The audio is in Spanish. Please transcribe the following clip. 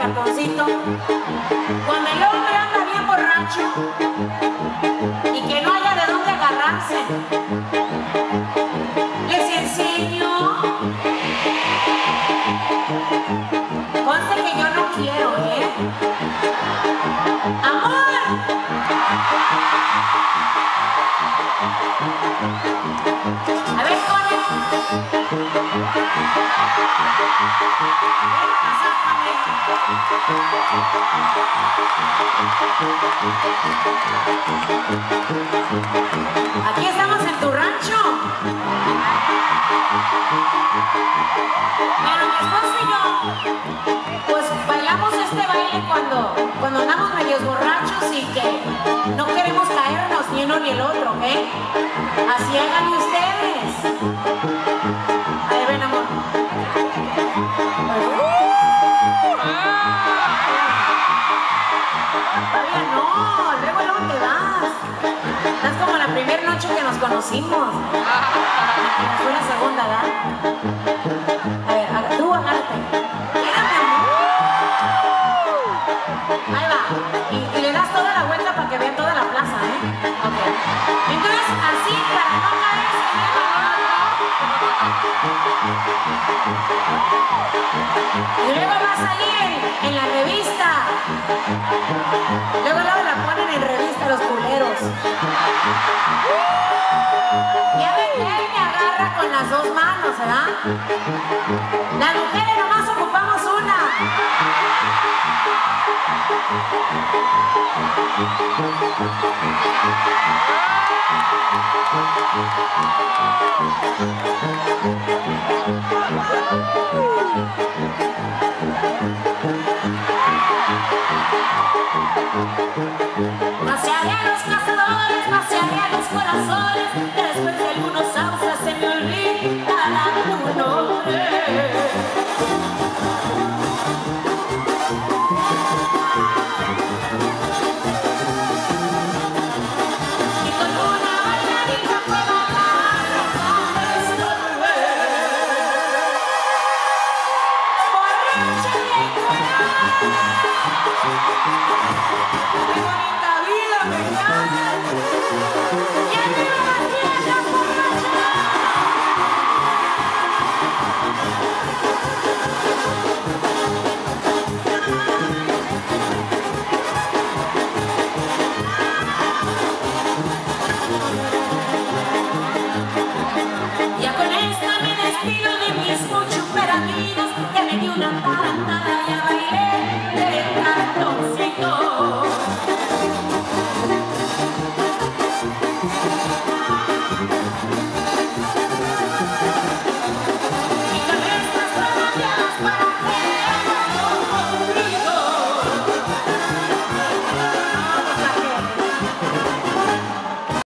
cartoncito, cuando el hombre anda bien borracho y que no haya de dónde agarrarse, les enseño. Conste que yo no quiero, ¿eh? ¡Amor! A ver, corre. Aquí estamos en tu rancho. Pero mi esposo y yo, pues bailamos este baile cuando, cuando andamos medios borrachos y que no queremos caernos ni uno ni el otro, ¿ok? Así hagan ustedes. Conocimos. Fue la segunda, ¿verdad? A ver, aga- tú agárrate. Ahí va. Y, le das toda la vuelta para que vean toda la plaza, ¿eh? Ok. Entonces, así, para no otro. Y luego va a salir en, la revista. Luego, la los culeros. Ya ven, él me agarra con las dos manos, ¿verdad? Las mujeres nomás ocupamos una. corazones, después de algunos sauces se me olvidará tu nombre. Y con una bailarina y ¡Qué este bonita vida me!